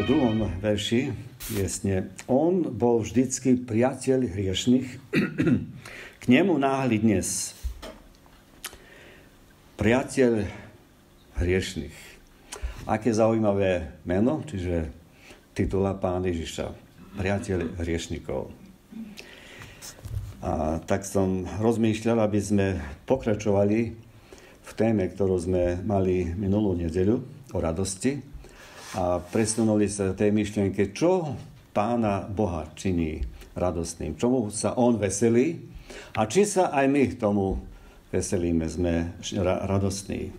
tomto druhom verši piesne On bol vždycky priateľ hriešných. K nemu náhli dnes priateľ hriešných. Aké zaujímavé meno, čiže titula Pán Ježiša. Priateľ hriešnikov. A tak som rozmýšľal, aby sme pokračovali v téme, ktorú sme mali minulú nedeľu, o radosti a presunuli sa tej myšlienke, čo pána Boha činí radostným, čomu sa on veselí a či sa aj my tomu veselíme, sme radostní.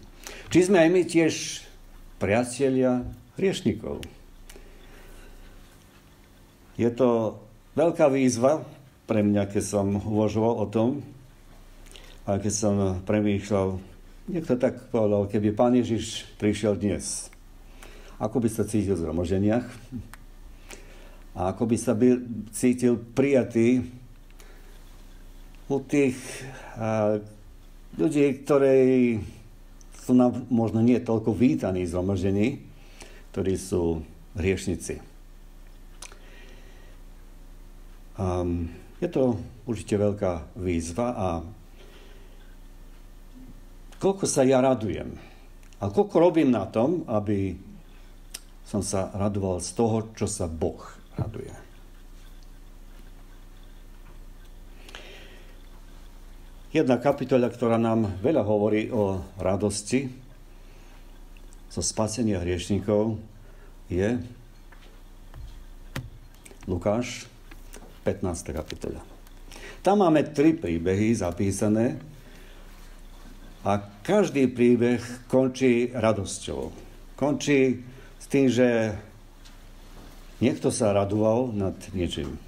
Či sme aj my tiež priatelia hriešnikov. Je to veľká výzva pre mňa, keď som uvažoval o tom a keď som premýšľal, Niekto tak povedal, keby pán Ježiš prišiel dnes, ako by sa cítil v zhromaženiach a ako by sa by cítil prijatý u tých a, ľudí, ktorí sú nám možno nie toľko vítaní zhromaždení, ktorí sú hriešnici. Um, je to určite veľká výzva a koľko sa ja radujem. A koľko robím na tom, aby som sa radoval z toho, čo sa Boh raduje. Jedna kapitola, ktorá nám veľa hovorí o radosti zo spasenia hriešnikov, je Lukáš, 15. kapitola. Tam máme tri príbehy zapísané, a každý príbeh končí radosťou. Končí tým, že niekto sa radoval nad niečím.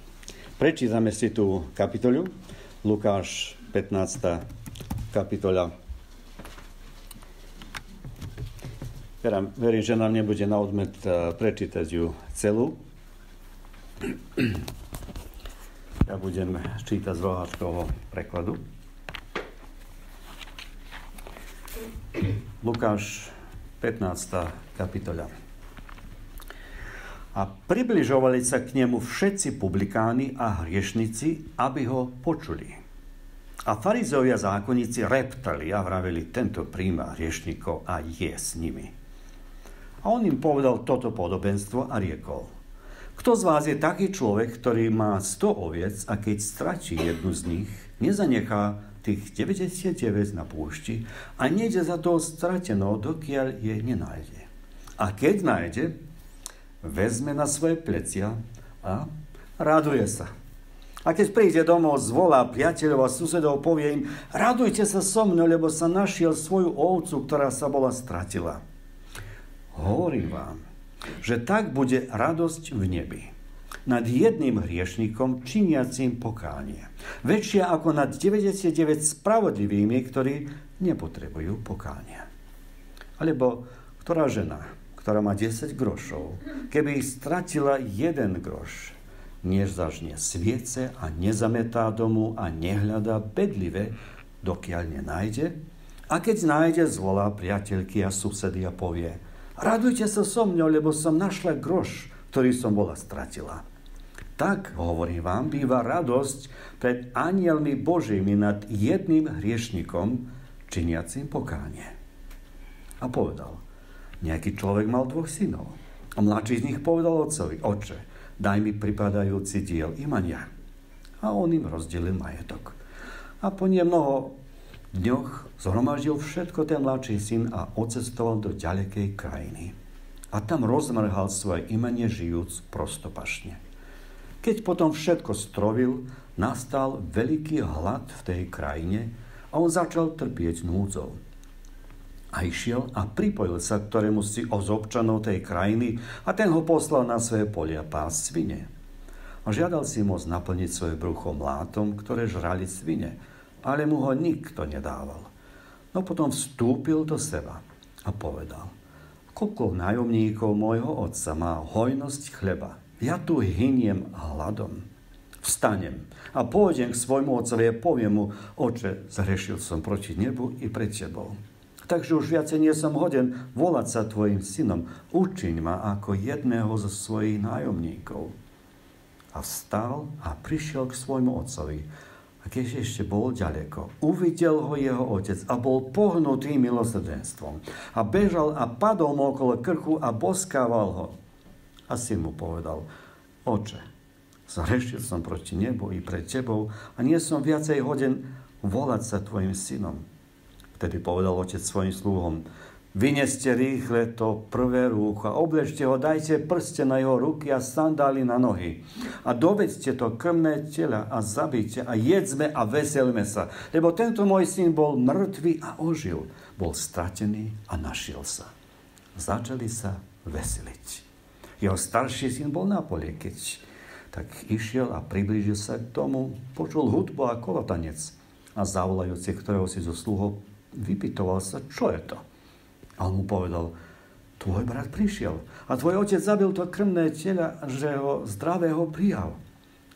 Prečítame si tú kapitolu. Lukáš 15. kapitola. Teda verím, že nám nebude na odmet eh, prečítať ju celú. Ja budem čítať z roháčkovho prekladu. Lukáš 15. kapitola. A približovali sa k nemu všetci publikáni a hriešnici, aby ho počuli. A farizovia zákonníci reptali a vraveli, tento príjma hriešnikov a je s nimi. A on im povedal toto podobenstvo a riekol. Kto z vás je taký človek, ktorý má 100 oviec a keď stratí jednu z nich, nezanechá tých 99 na púšti a nejde za to stratenou, dokiaľ je nenájde. A keď nájde, vezme na svoje plecia a raduje sa. A keď príde domov, zvolá priateľov a susedov, povie im, radujte sa so mnou, lebo sa našiel svoju ovcu, ktorá sa bola stratila. Hovorím vám, že tak bude radosť v nebi nad jedným hriešnikom činiacím pokánie. Väčšia ako nad 99 spravodlivými, ktorí nepotrebujú pokánia. Alebo ktorá žena, ktorá má 10 grošov, keby ich stratila jeden groš, nezažne sviece a nezametá domu a nehľadá bedlivé, dokiaľ nenájde. A keď nájde, zvolá priateľky a susedy a povie, radujte sa so mňou, lebo som našla groš, ktorý som bola stratila. Tak, hovorím vám, býva radosť pred anielmi Božími nad jedným hriešnikom, činiacím pokánie. A povedal, nejaký človek mal dvoch synov. A mladší z nich povedal otcovi, oče, daj mi pripadajúci diel imania. A on im rozdelil majetok. A po nie mnoho dňoch zhromaždil všetko ten mladší syn a ocestoval do ďalekej krajiny. A tam rozmrhal svoje imanie žijúc prostopašne. Keď potom všetko strovil, nastal veľký hlad v tej krajine a on začal trpieť núdzou. A išiel a pripojil sa k ktorému si z občanov tej krajiny a ten ho poslal na svoje polia pás svine. A žiadal si môcť naplniť svoje brucho mlátom, ktoré žrali svine, ale mu ho nikto nedával. No potom vstúpil do seba a povedal, koľko nájomníkov môjho otca má hojnosť chleba, ja tu hyniem hladom. Vstanem a pôjdem k svojmu otcovi a poviem mu, oče, zhrešil som proti nebu i pred tebou. Takže už viacej nie som hoden volať sa tvojim synom. Učiň ma ako jedného zo svojich nájomníkov. A vstal a prišiel k svojmu otcovi. A keď ešte bol ďaleko, uvidel ho jeho otec a bol pohnutý milosrdenstvom. A bežal a padol mu okolo krku a boskával ho. A syn mu povedal, oče, zrešil som proti nebu i pred tebou a nie som viacej hoden volať sa tvojim synom. Vtedy povedal otec svojim sluhom, Vyneste rýchle to prvé rúcho obležte ho, dajte prste na jeho ruky a sandály na nohy. A dovedzte to krmné tela a zabite a jedzme a veselme sa. Lebo tento môj syn bol mŕtvý a ožil. Bol stratený a našiel sa. Začali sa veseliť. Jeho starší syn bol na poli, keď tak išiel a priblížil sa k tomu, počul hudbu a kolotanec. A zavolajúci, ktorého si zo sluhov vypitoval sa, čo je to? A on mu povedal, tvoj brat prišiel a tvoj otec zabil to krmné tela, že ho zdravého prijal.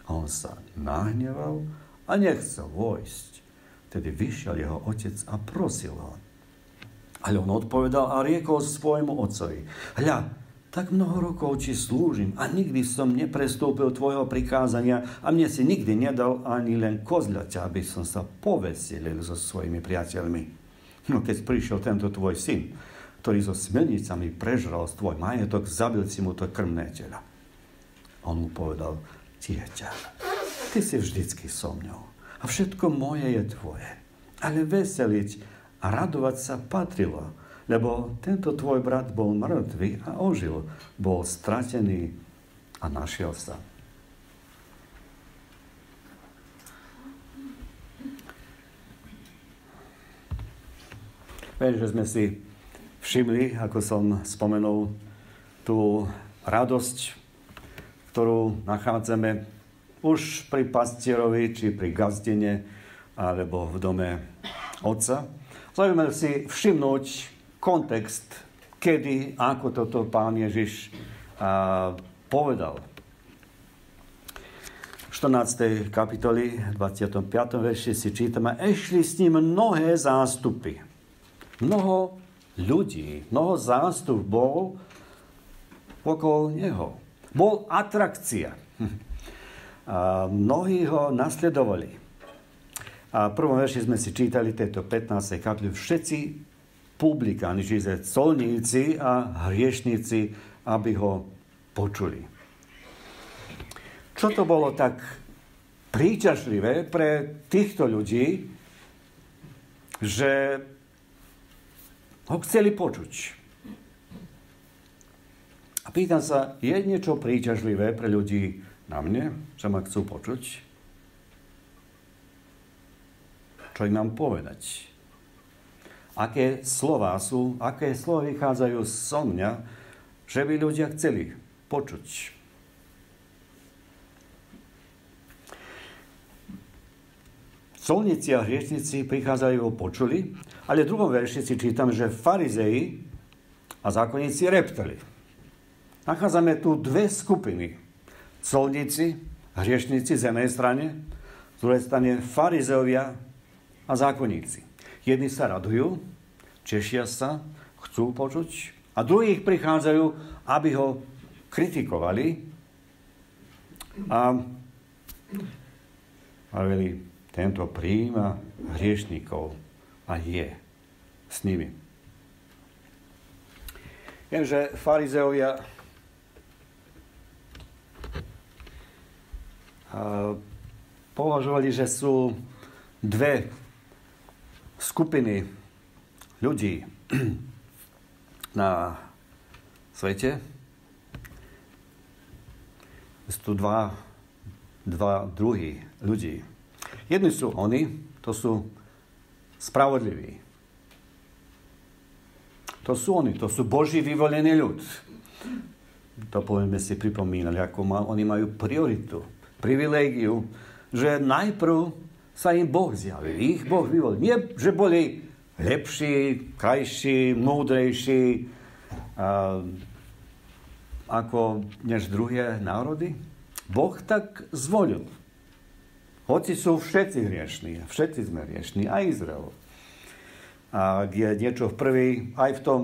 A on sa nahneval a nechcel vojsť. Tedy vyšiel jeho otec a prosil ho. Ale on odpovedal a riekol svojmu otcovi, hľa, tak mnoho rokov ti slúžim a nikdy som neprestúpil tvojho prikázania a mne si nikdy nedal ani len kozľaťa, aby som sa poveselil so svojimi priateľmi. No keď prišiel tento tvoj syn, ktorý so smelnicami prežral tvoj majetok, zabil si mu to krmné tela. On mu povedal, dieťa, ty si vždycky so mňou a všetko moje je tvoje. Ale veseliť a radovať sa patrilo, lebo tento tvoj brat bol mŕtvý a ožil, bol stratený a našiel sa. Viem, že sme si všimli, ako som spomenul, tú radosť, ktorú nachádzame už pri pastierovi, či pri gazdine, alebo v dome otca. Zaujímavé si všimnúť kontext, kedy, ako toto pán Ježiš a, povedal. V 14. kapitoli, 25. verši si čítame, ešli s ním mnohé zástupy. Mnoho ľudí, mnoho zástup bol okolo neho. Bol atrakcia. A mnohí ho nasledovali. A v prvom verši sme si čítali tejto 15. kapitolu. Všetci publikáni, čiže colníci a hriešníci, aby ho počuli. Čo to bolo tak príťažlivé pre týchto ľudí, že ho chceli počuť. A pýtam sa, je niečo príťažlivé pre ľudí na mne, že ma chcú počuť? Čo im mám povedať? Aké slova sú, aké slova vychádzajú zo mňa, že by ľudia chceli počuť? Colníci a hriešnici prichádzajú ho počuli, ale v druhom verši si čítam, že farizei a zákonníci reptali. Nachádzame tu dve skupiny. Colníci, hriešnici z jednej strane, z druhej strane farizeovia a zákonníci. Jedni sa radujú, češia sa, chcú počuť a druhých prichádzajú, aby ho kritikovali a hovorili, tento príjima hriešnikov a je s nimi. Viem, že farizeovia považovali, že sú dve skupiny ľudí na svete. Sú tu dva, dva druhy ľudí. Jedni sú oni, to sú spravodliví. To sú oni, to sú Boží vyvolený ľud. To povieme si pripomínali, ako má, oni majú prioritu, privilégiu, že najprv sa im Boh zjavil. Ich Boh vyvolil. Nie, že boli lepší, krajší, múdrejší a, ako než druhé národy. Boh tak zvolil. Hoci sú všetci hriešní, všetci sme hriešní, aj Izrael. A je niečo v prvý, aj v tom,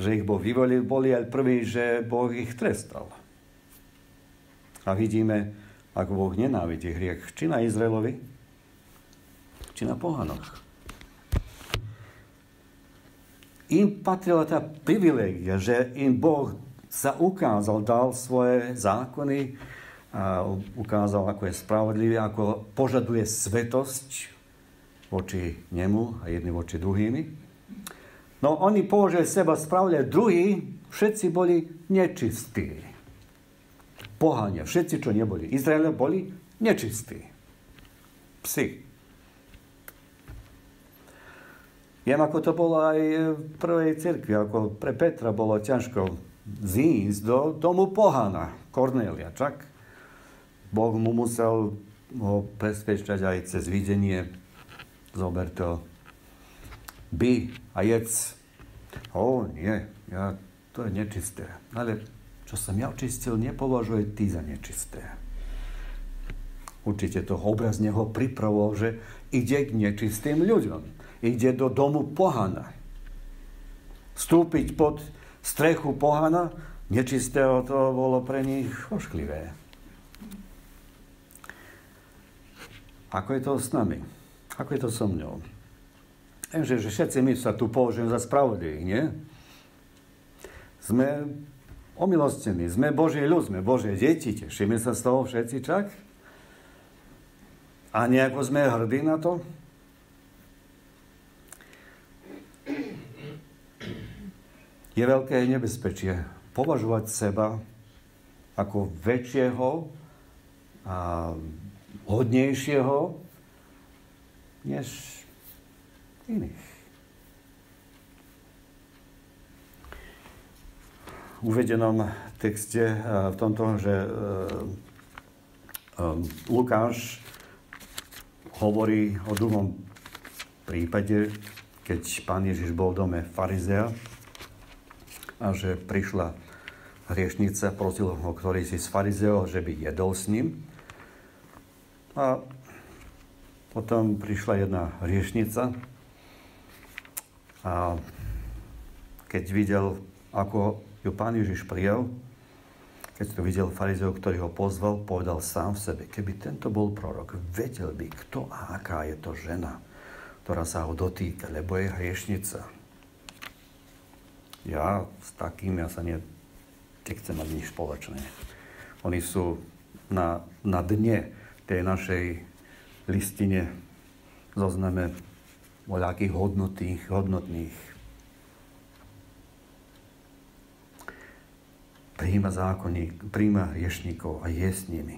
že ich Boh vyvolil, boli aj prvý, že Boh ich trestal. A vidíme, ako Boh nenávidí hriech, či na Izraelovi, či na pohanoch. Im patrila tá privilégia, že im Boh sa ukázal, dal svoje zákony, ukázal, ako je spravodlivý, ako požaduje svetosť voči nemu a jedným voči druhými. No oni považovali seba spravodlivé, druhí všetci boli nečistí. Pohania, všetci, čo neboli. Izraele boli nečistí. Psi. Viem, ako to bolo aj v prvej cirkvi, ako pre Petra bolo ťažko zísť do domu pohana, Kornélia, čak? Boh mu musel ho presvedčať aj cez videnie. Zober to. By a jedz. O, nie, ja, to je nečisté. Ale čo som ja očistil, nepovažuje ty za nečisté. Určite to obrazne ho pripravoval, že ide k nečistým ľuďom ide do domu pohana. Vstúpiť pod strechu pohana, nečistého, to bolo pre nich ošklivé. Ako je to s nami? Ako je to so mňou? Že, že všetci my sa tu považujeme za spravodlivých, nie? Sme omilostení, sme Boží ľud, sme Božie deti, tešíme sa z toho všetci čak? A nejako sme hrdí na to? je veľké nebezpečie považovať seba ako väčšieho a hodnejšieho než iných. Uvedenom texte v tomto, že e, e, Lukáš hovorí o druhom prípade, keď pán Ježiš bol v dome farizea, a že prišla hriešnica, prosil ho, ktorý si z farizeo, že by jedol s ním. A potom prišla jedna hriešnica a keď videl, ako ju pán Ježiš prijal, keď to videl farizeo, ktorý ho pozval, povedal sám v sebe, keby tento bol prorok, vedel by, kto a aká je to žena, ktorá sa ho dotýka, lebo je hriešnica ja s takým, ja sa ne, nechcem mať nič spoločné. Oni sú na, na dne tej našej listine zozname voľakých hodnotných, hodnotných. Príjma zákonník, príjma hriešníkov a je s nimi.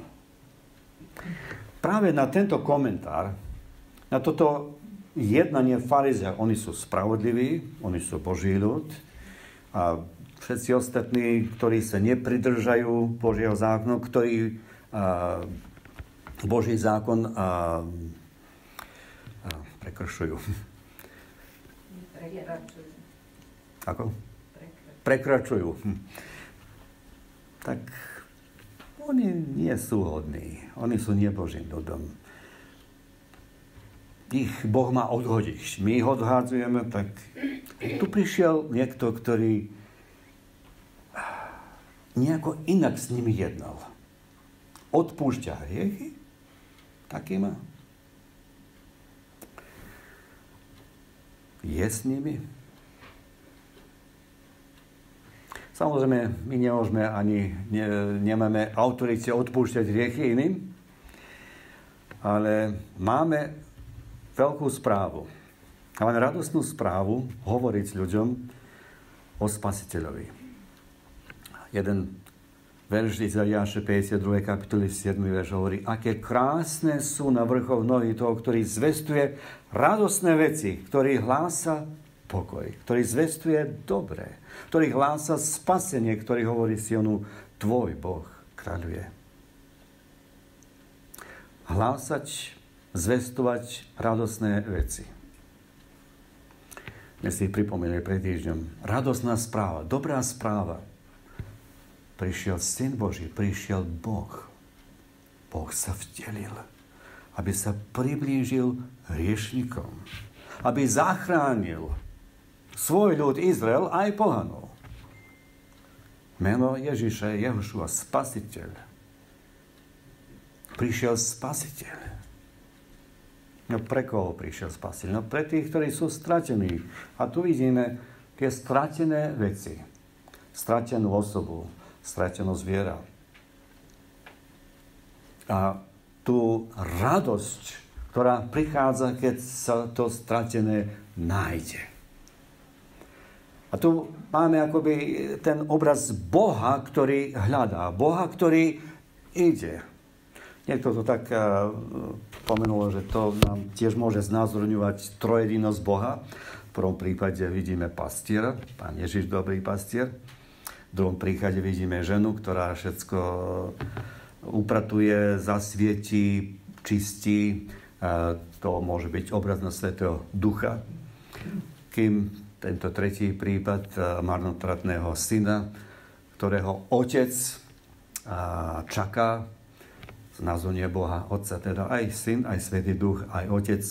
Práve na tento komentár, na toto jednanie farizea, oni sú spravodliví, oni sú Boží ľud, a všetci ostatní, ktorí sa nepridržajú Božieho zákonu, ktorí a, Boží zákon a, a, prekršujú. Prekračujú. Ako? Prekračujú. Hm. Tak oni nie sú hodní. Oni sú nebožím ľudom. Ich Boh má odhodiť. My ich odhádzujeme, tak tu prišiel niekto, ktorý nejako inak s nimi jednal. Odpúšťa hriechy, taký má. Je s nimi. Samozrejme, my nemôžeme ani, ne, nemáme autorite odpúšťať hriechy iným, ale máme veľkú správu. Len radostnú správu hovoriť ľuďom o Spasiteľovi. Jeden verš Izaiáše 52. kapitoly 7. verš hovorí, aké krásne sú na vrchoch nohy toho, ktorý zvestuje radosné veci, ktorý hlása pokoj, ktorý zvestuje dobré, ktorý hlása spasenie, ktorý hovorí Sionu, tvoj Boh kráľuje. Hlásať, zvestovať radosné veci. My si pripomenuli pred týždňom. Radosná správa, dobrá správa. Syn Boží, prišiel Boh. Boh sa vtelil, aby sa priblížil hriešnikom. aby zachránil svoj ľud Izrael aj pohanov. Meno Ježiša je Jehošua, spasiteľ. Prišiel spasiteľ. No pre koho prišiel spasiteľ? No pre tých, ktorí sú stratení. A tu vidíme tie stratené veci. Stratenú osobu, stratenú zviera. A tú radosť, ktorá prichádza, keď sa to stratené nájde. A tu máme akoby ten obraz Boha, ktorý hľadá. Boha, ktorý ide. Niekto to tak uh, pomenulo, že to nám tiež môže znázorňovať trojedinosť Boha. V prvom prípade vidíme pastiera, pán Ježiš dobrý pastier. V druhom prípade vidíme ženu, ktorá všetko upratuje, zasvietí, čistí. To môže byť obraz na Svetého Ducha. Kým tento tretí prípad eh, marnotratného syna, ktorého otec čaká, znázornie Boha Otca, teda aj syn, aj Svetý Duch, aj otec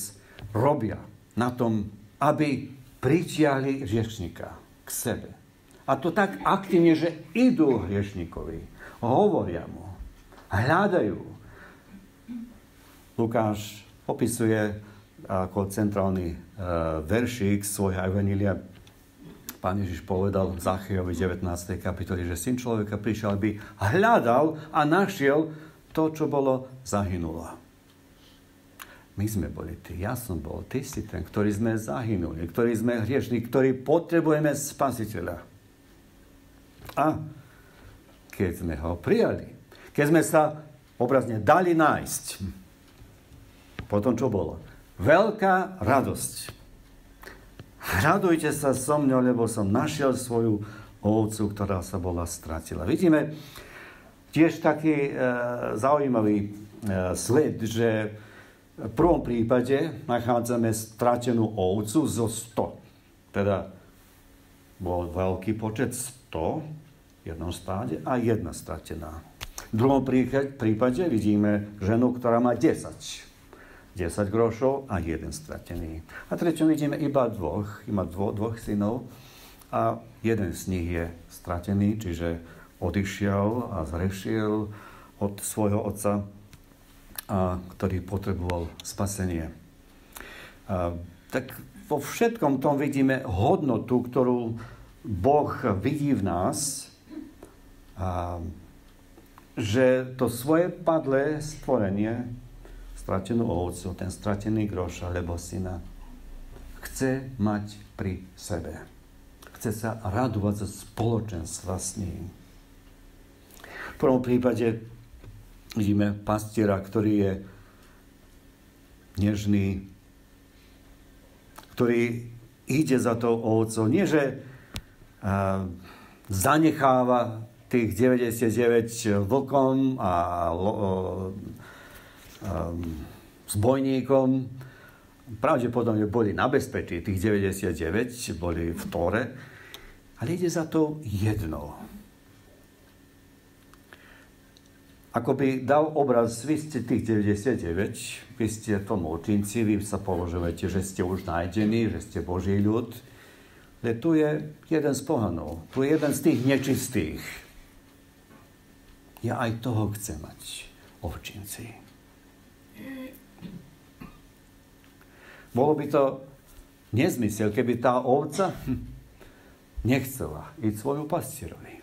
robia na tom, aby pritiahli hriešnika k sebe. A to tak aktívne, že idú hriešnikovi, hovoria mu, hľadajú. Lukáš opisuje ako centrálny uh, veršík svojho Evanília. Pán Ježiš povedal v Zachejovi 19. kapitoli, že syn človeka prišiel, aby hľadal a našiel to, čo bolo zahynulo. My sme boli tí, ja som bol, ty si ten, ktorý sme zahynuli, ktorý sme hriešni, ktorý potrebujeme spasiteľa. A keď sme ho prijali, keď sme sa obrazne dali nájsť, potom čo bolo? veľká radosť. Radujte sa so mňou, lebo som našiel svoju ovcu, ktorá sa bola stratila. Vidíme tiež taký e, zaujímavý e, sled, že v prvom prípade nachádzame stratenú ovcu zo 100. Teda bol veľký počet 100 v jednom stáde a jedna stratená. V druhom prípade vidíme ženu, ktorá má 10 10 grošov a jeden stratený. A treťom vidíme iba dvoch, iba dvo, dvoch synov a jeden z nich je stratený, čiže odišiel a zrešil od svojho otca, a, ktorý potreboval spasenie. A, tak vo všetkom tom vidíme hodnotu, ktorú Boh vidí v nás, a, že to svoje padlé stvorenie stratenú ovcu, ten stratený groš alebo syna, chce mať pri sebe. Chce sa radovať zo spoločenstva s ním. V prvom prípade vidíme pastiera, ktorý je nežný, ktorý ide za tou ovcou. Nie, že zanecháva tých 99 vlkom a uh, um, zbojníkom. Pravdepodobne boli na bezpečí, tých 99 boli v Tore, ale ide za to jedno. Ako by dal obraz, vy ste tých 99, vy ste tlmočníci, vy sa považujete, že ste už nájdení, že ste Boží ľud. Ale tu je jeden z pohanov, tu je jeden z tých nečistých. Ja aj toho chcem mať, ovčinci. Bolo by to nezmysel, keby tá ovca nechcela ísť svoju pastierovi.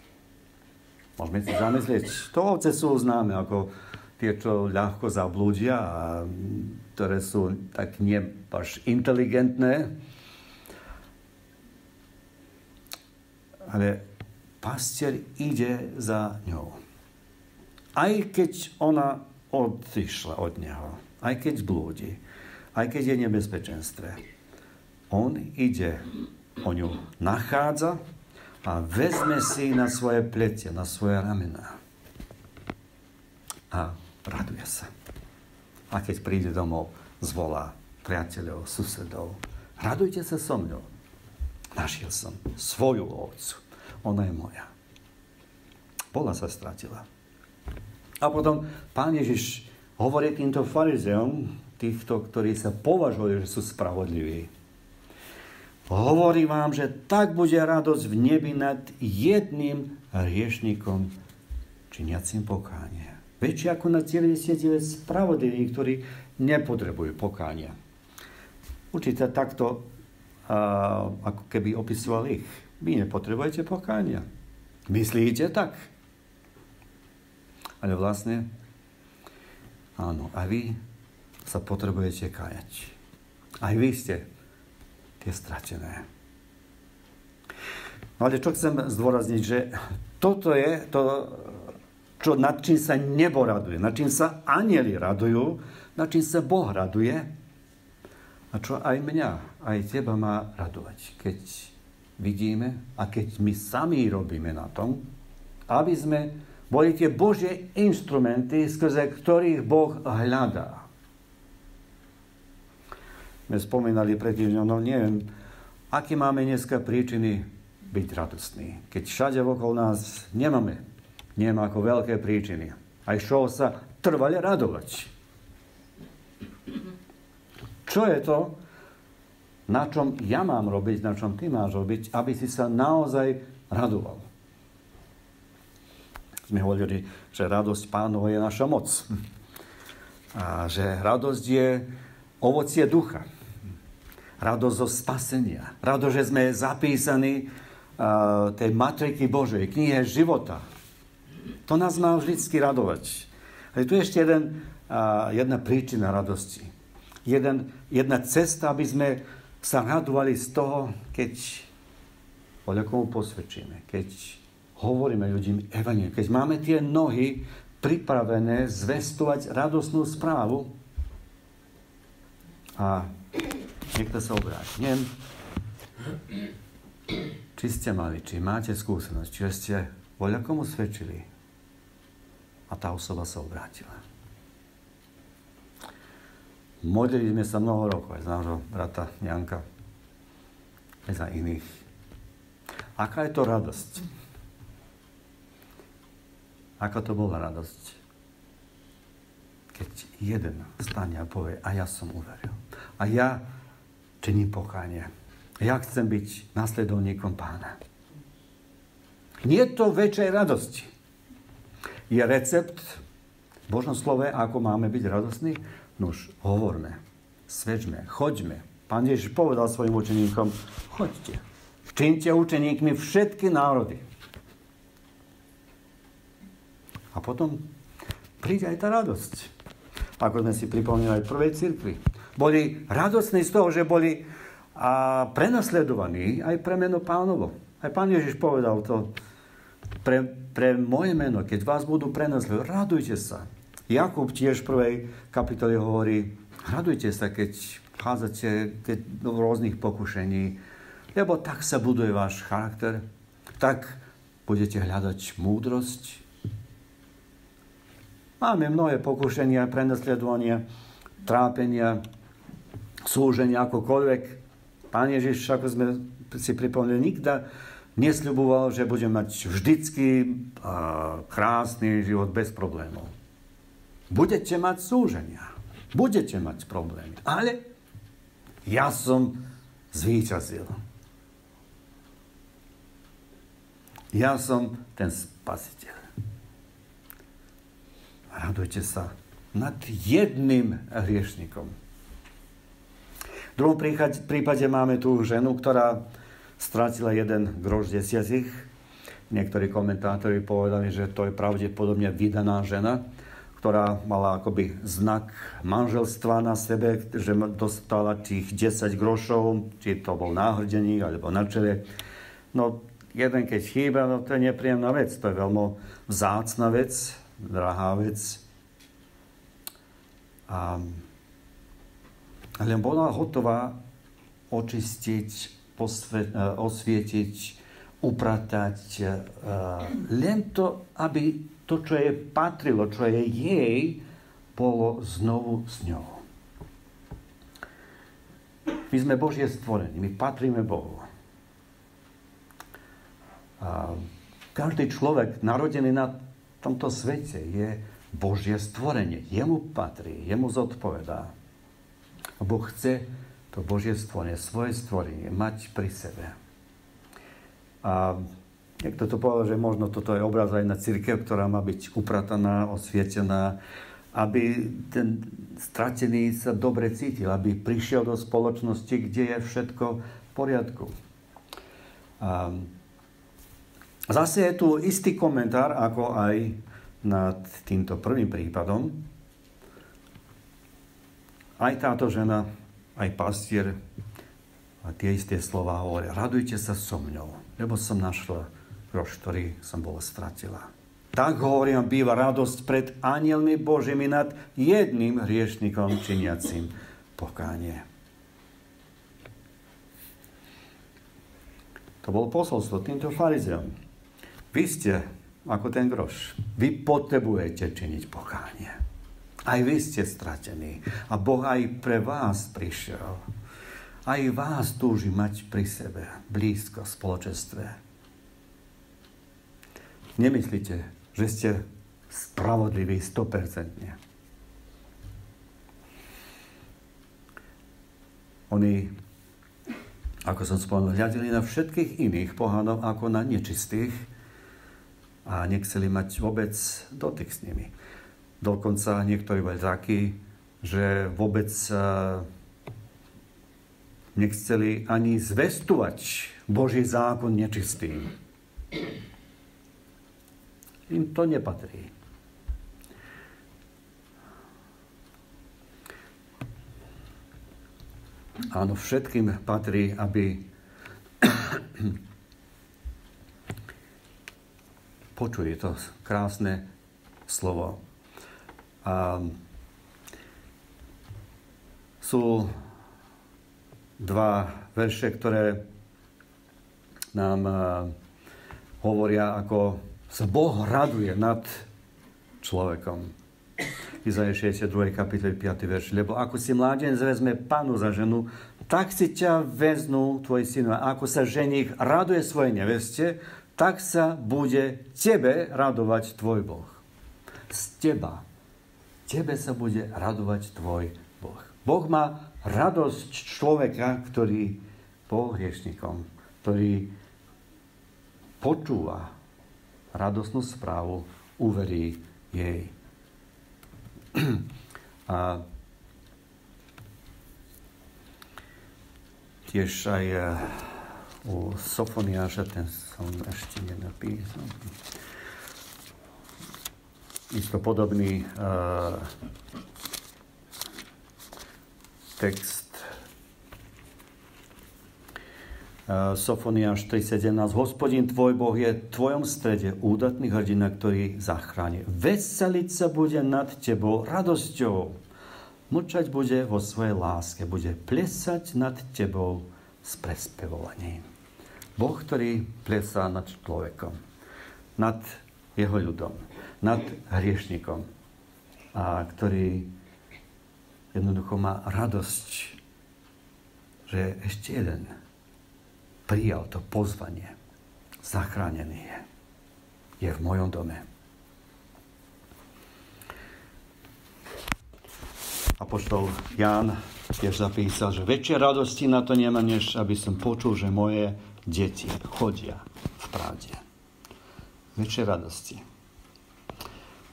Môžeme si zamyslieť, to ovce sú známe ako tie, čo ľahko zablúdia a ktoré sú tak nie až inteligentné. Ale pastier ide za ňou. Aj keď ona odišla od neho, aj keď blúdi, aj keď je nebezpečenstve. On ide, o ňu nachádza a vezme si na svoje pletie, na svoje ramená. A raduje sa. A keď príde domov, zvolá priateľov, susedov. Radujte sa so mnou. Našiel som svoju ovcu. Ona je moja. Bola sa stratila. A potom pán Ježiš hovorí týmto farizeom, týchto, ktorí sa považujú, že sú spravodliví. Hovorím vám, že tak bude radosť v nebi nad jedným hriešnikom činiacim pokánie. Väčšie ako na 99 spravodlivých, ktorí nepotrebujú pokánia. Určite takto a, ako keby opisoval ich. Vy nepotrebujete pokánia. Myslíte tak? Ale vlastne, áno, a vy sa potrebujete kajať. Aj vy ste tie stratené. No ale čo chcem zdôrazniť, že toto je to, čo, nad čím sa nebo raduje, nad čím sa anieli radujú, nad čím sa Boh raduje a čo aj mňa, aj teba má radovať, keď vidíme a keď my sami robíme na tom, aby sme boli tie Božie instrumenty, skrze ktorých Boh hľadá sme spomínali pred týždňom, no neviem, aké máme dneska príčiny byť radostní. Keď všade okolo nás nemáme, nemá ako veľké príčiny. Aj šo sa trvali radovať. Čo je to, na čom ja mám robiť, na čom ty máš robiť, aby si sa naozaj radoval. Sme hovorili, že radosť pánova je naša moc. A že radosť je ovocie ducha radosť zo spasenia, radosť, že sme zapísaní uh, tej matriky Božej, knihe života. To nás má vždycky radovať. Ale tu je ešte jeden, uh, jedna príčina radosti. Jeden, jedna cesta, aby sme sa radovali z toho, keď komu posvedčíme, keď hovoríme ľuďom evanie, keď máme tie nohy pripravené zvestovať radosnú správu a niekto sa obráti. Neviem, či ste mali, či máte skúsenosť, či ste voľakomu svedčili a tá osoba sa obrátila. Modlili sme sa mnoho rokov, aj z nášho brata Janka, aj za iných. Aká je to radosť? Aká to bola radosť? Keď jeden stane a povie, a ja som uveril. A ja činí pokánie. Ja chcem byť nasledovníkom pána. Nie to väčšej radosti. Je recept v Božom slove, ako máme byť radostní? Nož, hovorme, svedčme, choďme. Pán Ježiš povedal svojim učeníkom, choďte, čínte učeníkmi všetky národy. A potom príde aj tá radosť. Ako sme si pripomínali v prvej cirkvi boli radosní z toho, že boli a prenasledovaní aj pre meno pánovo. Aj pán Ježiš povedal to, pre, pre moje meno, keď vás budú prenasledovať, radujte sa. Jakub tiež v prvej kapitole hovorí, radujte sa, keď chádzate keď, do rôznych pokušení, lebo tak sa buduje váš charakter, tak budete hľadať múdrosť. Máme mnohé pokušenia, prenasledovania, trápenia, slúženie akokoľvek. Pán Ježiš, ako sme si pripomínali, nikda nesľuboval, že bude mať vždycky krásny život bez problémov. Budete mať súženia, budete mať problémy, ale ja som zvíťazil. Ja som ten spasiteľ. Radujte sa nad jedným hriešnikom druhom prípade máme tú ženu, ktorá stratila jeden grož desiatich. Niektorí komentátori povedali, že to je pravdepodobne vydaná žena, ktorá mala akoby znak manželstva na sebe, že dostala tých 10 grošov, či to bol náhrdeník alebo na čele. No, jeden keď chýba, no to je nepríjemná vec, to je veľmi vzácna vec, drahá vec. A ale bola hotová očistiť, posvet, e, osvietiť, upratať e, len to, aby to, čo jej patrilo, čo je jej, bolo znovu s ňou. My sme Božie stvorení, my patríme Bohu. A každý človek narodený na tomto svete je Božie stvorenie. Jemu patrí, jemu zodpovedá. Boh chce, to Božie stvorenie, svoje stvorenie, mať pri sebe. A niekto to povedal, že možno toto je obraz aj na církev, ktorá má byť uprataná, osvietená, aby ten stratený sa dobre cítil, aby prišiel do spoločnosti, kde je všetko v poriadku. A zase je tu istý komentár, ako aj nad týmto prvým prípadom. Aj táto žena, aj pastier a tie isté slova hovoria, radujte sa so mňou, lebo som našla groš, ktorý som bola stratila. Tak hovorím, býva radosť pred anielmi Božími nad jedným hriešnikom činiacim pokánie. To bol posolstvo týmto farizeom. Vy ste ako ten groš. Vy potrebujete činiť pokánie. Aj vy ste stratení. A Boh aj pre vás prišiel. Aj vás túži mať pri sebe, blízko, v spoločenstve. Nemyslíte, že ste spravodliví 100%. Oni, ako som spomenul, hľadili na všetkých iných pohanov ako na nečistých a nechceli mať vôbec dotyk s nimi. Dokonca niektorí boli takí, že vôbec nechceli ani zvestovať Boží zákon nečistým im to nepatrí. Áno, všetkým patrí, aby počuli to krásne slovo. A sú dva verše, ktoré nám hovoria, ako sa Boh raduje nad človekom. Izaja 62. kapitol 5. verš. Lebo ako si mládenec vezme panu za ženu, tak si ťa vezmú tvoji synu. A ako sa ženich raduje svojej neveste, tak sa bude tebe radovať tvoj Boh. Z teba. Tebe sa bude radovať tvoj Boh. Boh má radosť človeka, ktorý bol hriešnikom, ktorý počúva radosnú správu, uverí jej. A tiež aj eh, u Sofoniáša, ten som ešte nenapísal. Isto podobný uh, text Sofoniáš 3.17. Hospodin tvoj Boh je v tvojom strede údatný hrdina, ktorý zachráni. Veseliť sa bude nad tebou radosťou. Mlčať bude vo svojej láske. Bude plesať nad tebou s prespevovaním. Boh, ktorý plesá nad človekom. Nad jeho ľudom. Nad hriešnikom. A ktorý jednoducho má radosť, že ešte jeden prijal to pozvanie. Zachránený je. Je v mojom dome. Apoštol Ján tiež zapísal, že väčšie radosti na to nemá, než aby som počul, že moje deti chodia v pravde. Väčšie radosti.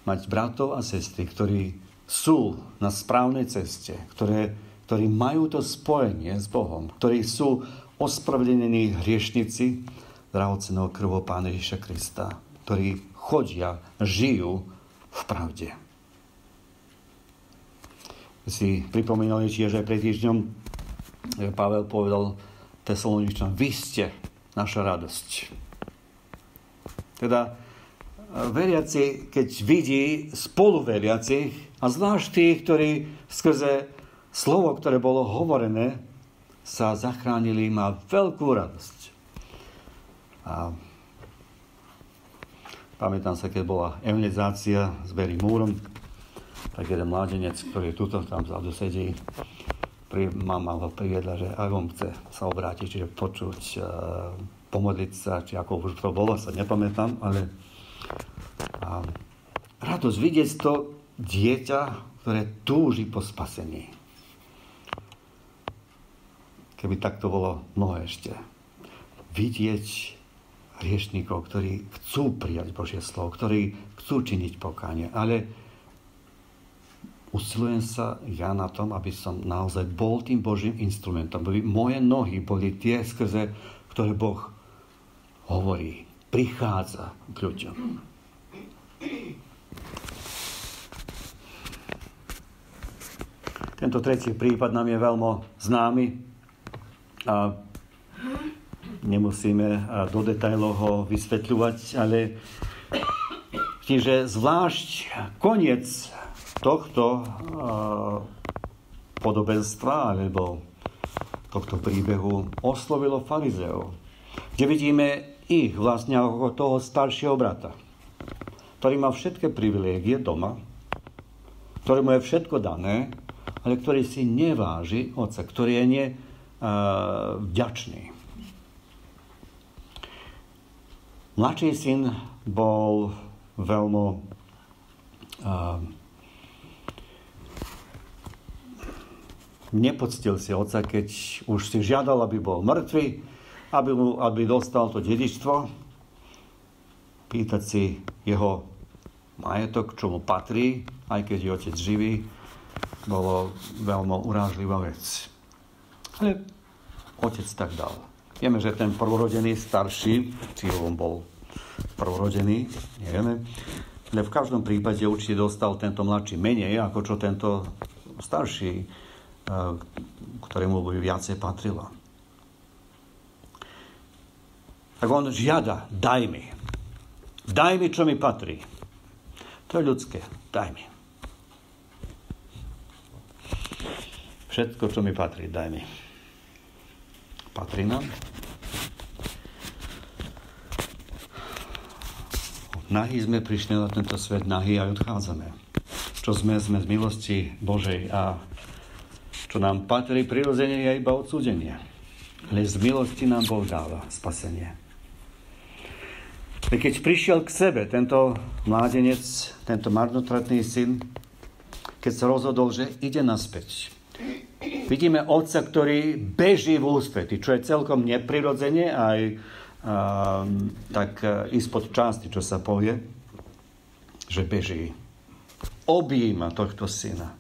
Mať bratov a sestry, ktorí sú na správnej ceste, ktoré, ktorí majú to spojenie s Bohom, ktorí sú ospravedlnení hriešnici drahoceného krvou Pána Ježiša Krista, ktorí chodia, žijú v pravde. Si pripomínali tiež aj pred týždňom, Pavel povedal Tesaloničanom, vy ste naša radosť. Teda veriaci, keď vidí spoluveriacich, a zvlášť tých, ktorí skrze slovo, ktoré bolo hovorené, sa zachránili, má veľkú radosť. A pamätám sa, keď bola evangelizácia s Berry Múrom, tak jeden mládenec, ktorý tuto tam vzadu sedí, pri, mama priviedla, že aj on chce sa obrátiť, čiže počuť, uh, pomodliť sa, či ako už to bolo, sa nepamätám, ale uh, radosť vidieť to dieťa, ktoré túži po spasení. keby takto bolo mnohé ešte. Vidieť hriešníkov, ktorí chcú prijať Božie slovo, ktorí chcú činiť pokánie, ale usilujem sa ja na tom, aby som naozaj bol tým Božím instrumentom, aby moje nohy boli tie, skrze ktoré Boh hovorí, prichádza k ľuďom. Tento tretí prípad nám je veľmi známy a nemusíme do detajlov ho vysvetľovať, ale čiže zvlášť koniec tohto podobenstva alebo tohto príbehu oslovilo farizeov, kde vidíme ich vlastne ako toho staršieho brata, ktorý má všetké privilégie doma, ktorému je všetko dané, ale ktorý si neváži otca, ktorý je nevďačný. Mladší syn bol veľmi uh, nepoctil si otca, keď už si žiadal, aby bol mŕtvy, aby, mu, aby dostal to dedičstvo, pýtať si jeho majetok, čo mu patrí, aj keď je otec živý, bolo veľmi urážlivá vec. Ale otec tak dal. Vieme, že ten prvorodený starší, či on bol prvorodený, nevieme, ale v každom prípade určite dostal tento mladší menej, ako čo tento starší, ktorému by viacej patrilo. Tak on žiada, daj mi. Daj mi, čo mi patrí. To je ľudské. Daj mi. Všetko, čo mi patrí, daj mi. Patrí nám? Nahý sme prišli na tento svet, nahý a odchádzame. Čo sme, sme z milosti Božej a čo nám patrí prirodzene je iba odsúdenie. Ale z milosti nám Boh dáva spasenie. Keď prišiel k sebe tento mládenec, tento marnotratný syn, keď sa rozhodol, že ide naspäť, Vidíme otca, ktorý beží v ústrety, čo je celkom neprirodzene aj uh, tak uh, ispod časti, čo sa povie, že beží. Objíma tohto syna.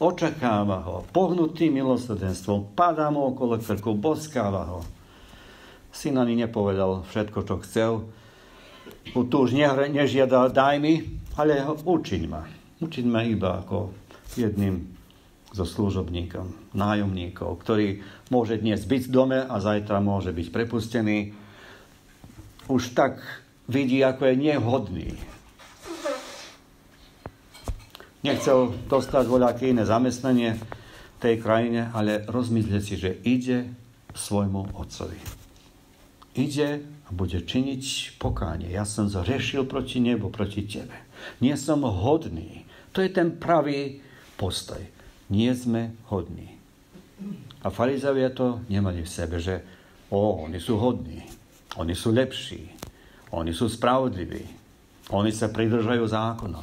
Očakáva ho, pohnutý milosrdenstvom, padá mu okolo krku, boskáva ho. Syn ani nepovedal všetko, čo chcel. Tu už nežiadal, daj mi, ale učiň ma. Učiň ma iba ako jedným so služobníkom, nájomníkov, ktorý môže dnes byť v dome a zajtra môže byť prepustený. Už tak vidí, ako je nehodný. Nechcel dostať voľaké iné zamestnanie v tej krajine, ale rozmyslieť si, že ide svojmu otcovi. Ide a bude činiť pokánie. Ja som zrešil proti nebu, proti tebe. Nie som hodný. To je ten pravý postoj nie sme hodní. A farizavia to nemali v sebe, že o, oni sú hodní, oni sú lepší, oni sú spravodliví, oni sa pridržajú zákona,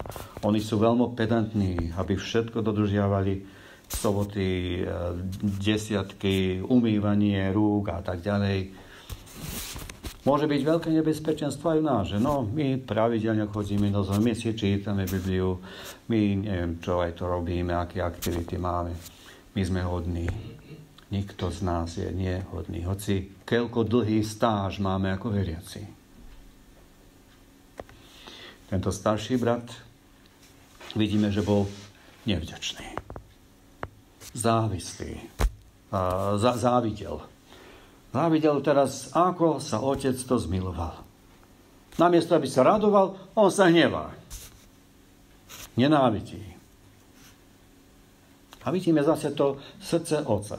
oni sú veľmi pedantní, aby všetko dodržiavali soboty, e, desiatky, umývanie rúk a tak ďalej. Môže byť veľké nebezpečenstvo aj u nás, že no, my pravidelne chodíme do zóny, my si čítame Bibliu, my neviem, čo aj to robíme, aké aktivity máme. My sme hodní. Nikto z nás je nehodný. Hoci keľko dlhý stáž máme ako veriaci. Tento starší brat vidíme, že bol nevďačný. Závislý. závidel Závidel teraz, ako sa otec to zmiloval. Namiesto, aby sa radoval, on sa hnevá. Nenávidí. A vidíme zase to srdce oca.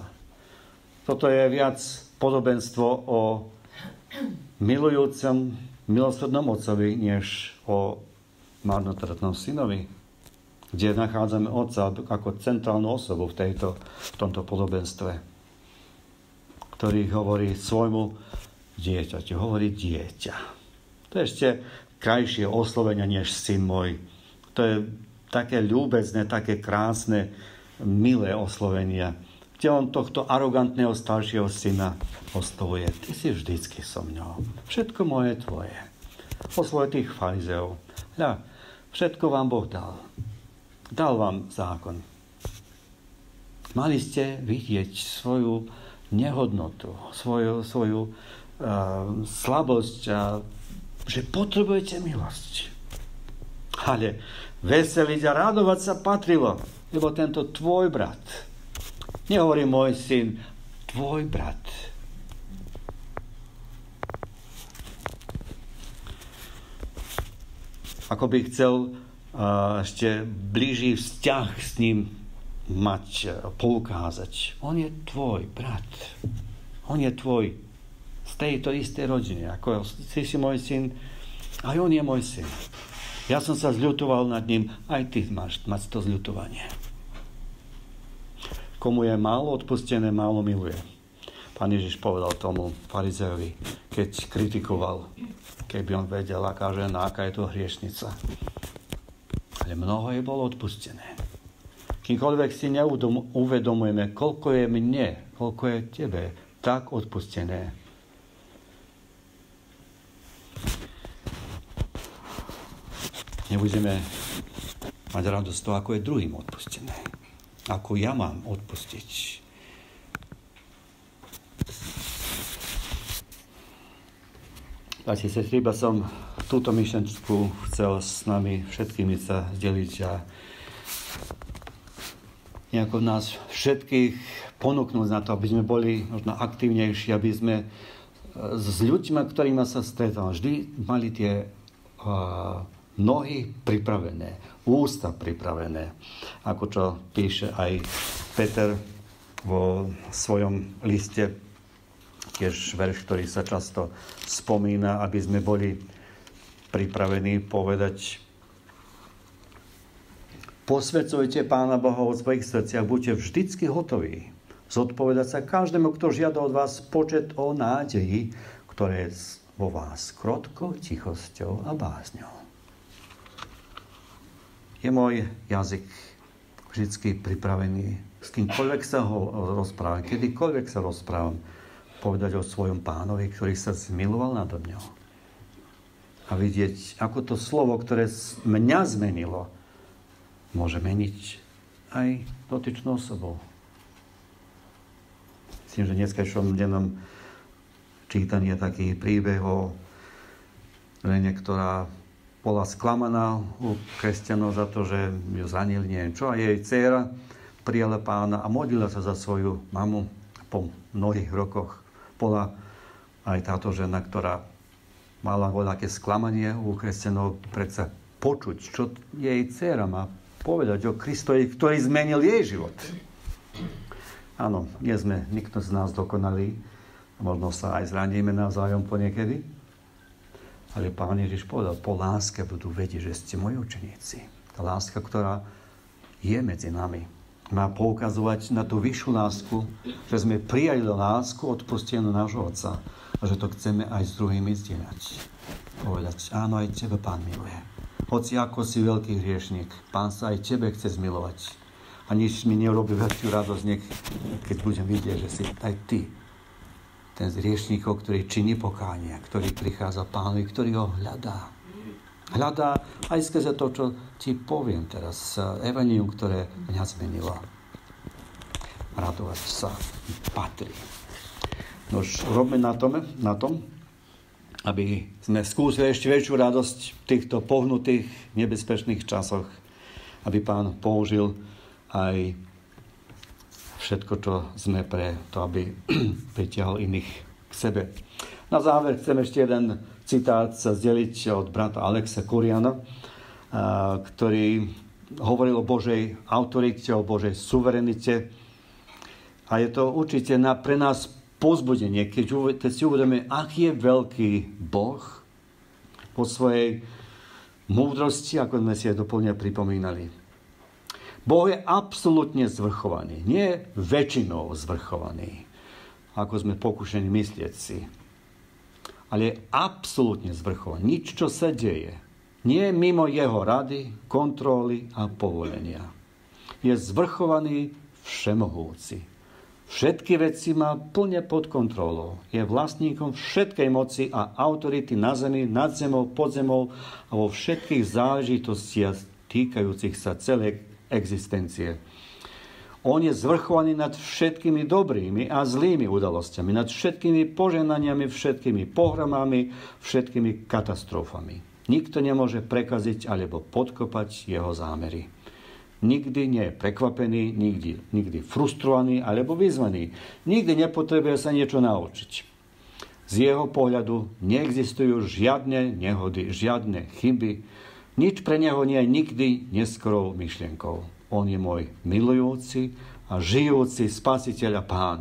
Toto je viac podobenstvo o milujúcom, milosrdnom otcovi, než o marnotratnom synovi, kde nachádzame otca ako centrálnu osobu v, tejto, v tomto podobenstve ktorý hovorí svojmu dieťaťu. Hovorí dieťa. To je ešte krajšie oslovenie než syn môj. To je také ľúbezné, také krásne, milé oslovenia. Kde on tohto arogantného staršieho syna oslovuje. Ty si vždycky so mňou. Všetko moje tvoje. Oslovuje tých farizeov. Hľa, všetko vám Boh dal. Dal vám zákon. Mali ste vidieť svoju nehodnotu, svoju, svoju uh, slabosť a že potrebujete milosť. Ale veseliť a radovať sa patrilo, lebo tento tvoj brat, nehovorí môj syn, tvoj brat, ako by chcel uh, ešte blížší vzťah s ním mať, poukázať. On je tvoj brat. On je tvoj z tejto istej rodiny. Ako si si môj syn, aj on je môj syn. Ja som sa zľutoval nad ním, aj ty máš mať to zľutovanie. Komu je málo odpustené, málo miluje. Pán Ježiš povedal tomu farizeovi, keď kritikoval, keby on vedel, aká žena, aká je to hriešnica. Ale mnoho je bolo odpustené. Kýmkoľvek si neuvedomujeme, koľko je mne, koľko je tebe, tak odpustené. nebudeme mať radosť to, ako je druhým odpustené. Ako ja mám odpustiť. Bratia, sestry, iba som túto myšlenčku chcel s nami všetkými sa zdeliť a nejako nás všetkých ponúknuť na to, aby sme boli možno aktívnejší, aby sme e, s ľuďmi, ktorými sa stretal, vždy mali tie uh, nohy pripravené, ústa pripravené, ako čo píše aj Peter vo svojom liste, tiež verš, ktorý sa často spomína, aby sme boli pripravení povedať Posvedcujte Pána Boha o svojich srdciach, buďte vždycky hotoví. Zodpovedať sa každému, kto žiada od vás počet o nádeji, ktoré je vo vás krotkou, tichosťou a bázňou je môj jazyk vždy pripravený s kýmkoľvek sa ho rozprávam, kedykoľvek sa rozprávam, povedať o svojom pánovi, ktorý sa zmiloval nado mňou. A vidieť, ako to slovo, ktoré mňa zmenilo, môže meniť aj dotyčnú osobou. Myslím, že dneska v dennom čítaní taký príbeh o žene, ktorá bola sklamaná u kresťanov za to, že ju zranili neviem čo. A jej dcera prijala pána a modlila sa za svoju mamu. Po mnohých rokoch bola aj táto žena, ktorá mala voľaké sklamanie u kresťanov, predsa počuť, čo jej dcera má povedať o Kristovi, ktorý zmenil jej život. Áno, nie sme nikto z nás dokonalí, možno sa aj zraníme navzájom po ale Pán Ježiš povedal, po láske budú vedieť, že ste moji učeníci. Tá láska, ktorá je medzi nami, má poukazovať na tú vyššiu lásku, že sme prijali lásku odpustenú nášho Otca a že to chceme aj s druhými zdieľať. Povedať, áno, aj tebe Pán miluje. Hoci ako si veľký hriešnik, Pán sa aj tebe chce zmilovať. A nič mi nerobí veľkú radosť, keď budem vidieť, že si aj ty ten z hriešníkov, ktorý činí pokánie, ktorý prichádza pánovi, ktorý ho hľadá. Hľadá aj skrze to, čo ti poviem teraz, evanium, ktoré mňa zmenilo. Radovať sa patrí. Nož robme na tom, na tom, aby sme skúsili ešte väčšiu radosť v týchto pohnutých, nebezpečných časoch, aby pán použil aj všetko, čo sme pre to, aby pritiahol iných k sebe. Na záver chcem ešte jeden citát sa zdeliť od brata Alexa Kuriana, ktorý hovoril o Božej autorite, o Božej suverenite. A je to určite na, pre nás pozbudenie, keď, keď si uvedomíme, aký je veľký Boh po svojej múdrosti, ako sme si aj doplne pripomínali. Boh je absolútne zvrchovaný. Nie väčšinou zvrchovaný, ako sme pokušení myslieť si. Ale je absolútne zvrchovaný. Nič, čo sa deje, nie mimo jeho rady, kontroly a povolenia. Je zvrchovaný všemohúci. Všetky veci má plne pod kontrolou. Je vlastníkom všetkej moci a autority na zemi, nad zemou, pod zemou a vo všetkých záležitostiach týkajúcich sa celej existencie. On je zvrchovaný nad všetkými dobrými a zlými udalosťami, nad všetkými poženaniami, všetkými pohromami, všetkými katastrofami. Nikto nemôže prekaziť alebo podkopať jeho zámery nikdy nie je prekvapený, nikdy, nikdy frustrovaný alebo vyzvaný. Nikdy nepotrebuje sa niečo naučiť. Z jeho pohľadu neexistujú žiadne nehody, žiadne chyby. Nič pre neho nie je nikdy neskorou myšlienkou. On je môj milujúci a žijúci spasiteľ a pán.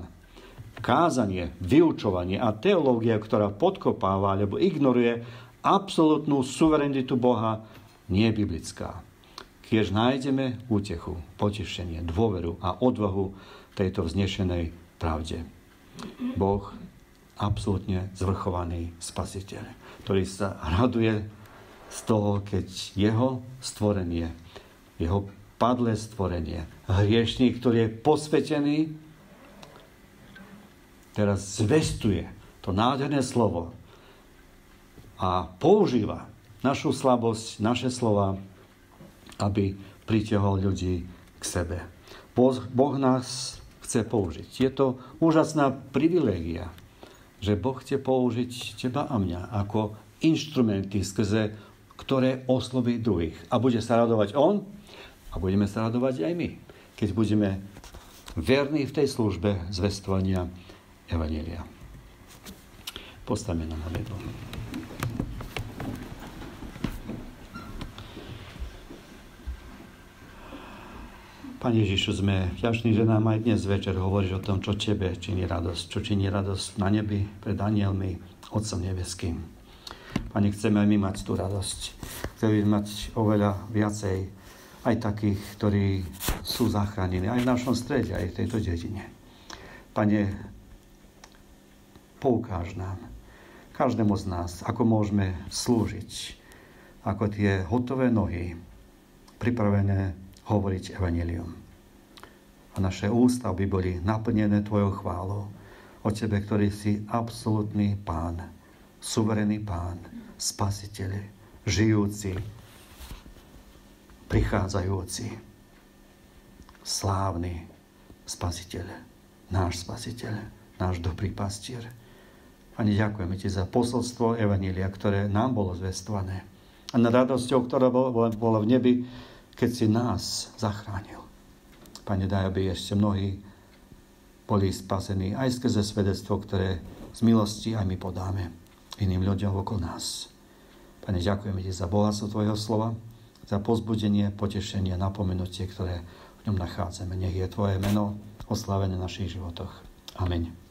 Kázanie, vyučovanie a teológia, ktorá podkopáva alebo ignoruje absolútnu suverenitu Boha, nie je biblická kiež nájdeme útechu, potešenie, dôveru a odvahu tejto vznešenej pravde. Boh, absolútne zvrchovaný spasiteľ, ktorý sa raduje z toho, keď jeho stvorenie, jeho padlé stvorenie, hriešník, ktorý je posvetený, teraz zvestuje to nádherné slovo a používa našu slabosť, naše slova aby pritiahol ľudí k sebe. Boh, nás chce použiť. Je to úžasná privilégia, že Boh chce použiť teba a mňa ako inštrumenty, skrze ktoré osloví druhých. A bude sa radovať On a budeme sa radovať aj my, keď budeme verní v tej službe zvestovania Evanielia. Postavme na modlitbu. Pane Ježišu, sme vďační, že nám aj dnes večer hovoríš o tom, čo tebe činí radosť. Čo činí radosť na nebi pred anielmi, Otcom nebeským. Pane, chceme aj my mať tú radosť. Chceme mať oveľa viacej aj takých, ktorí sú zachránení aj v našom strede, aj v tejto dedine. Pane, poukáž nám, každému z nás, ako môžeme slúžiť, ako tie hotové nohy, pripravené hovoriť evanelium. A naše ústa by boli naplnené Tvojou chválou o Tebe, ktorý si absolútny Pán, suverený Pán, Spasiteľ, žijúci, prichádzajúci, slávny Spasiteľ, náš Spasiteľ, náš dobrý pastier. Pani, ďakujeme Ti za posolstvo Evanília, ktoré nám bolo zvestované. A na radosťou, ktorá bola v nebi, keď si nás zachránil. Pane, daj, aby ešte mnohí boli spasení aj skrze svedectvo, ktoré z milosti aj my podáme iným ľuďom okolo nás. Pane, ďakujeme Ti za bohatstvo Tvojho slova, za pozbudenie, potešenie, napomenutie, ktoré v ňom nachádzame. Nech je Tvoje meno oslavené v našich životoch. Amen.